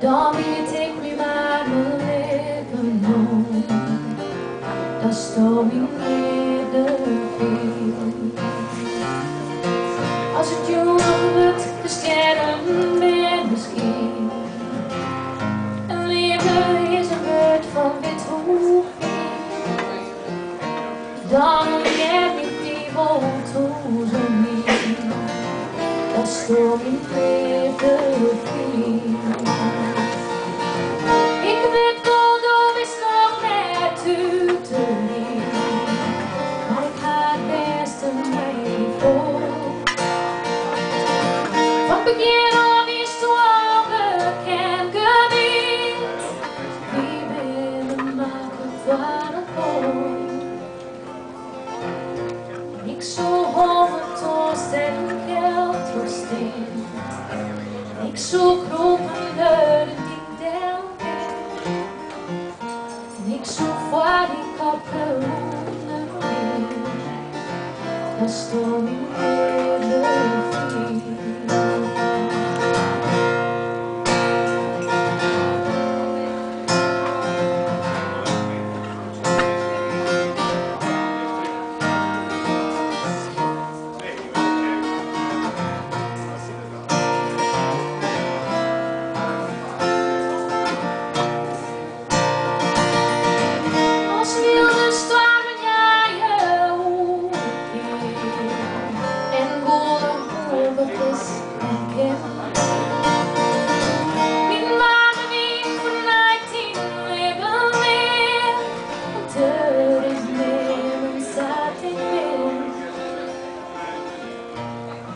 Dan weet ik wie maar mijn leven nog. Dat stond in viel. Als het je de sterren ben misschien. Een leven is een woord van wit hoef. Dan heb ik die woltoe zo niet. Dat stond in viel. Ik zo hoog toast en. Ik zo kropen de die delven. En ik zo voor die kapeloenen weer. Dat stond in hele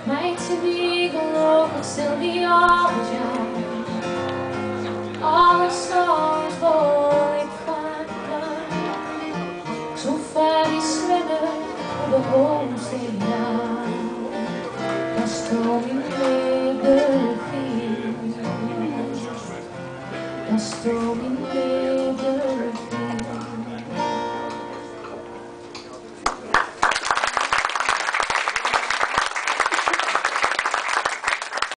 Meidje die geloven stil die alles jou. Alles zoals voor ik van Zo ver die zwemmen op de hoogzee Dat stond in leven viel. Dat stond in leven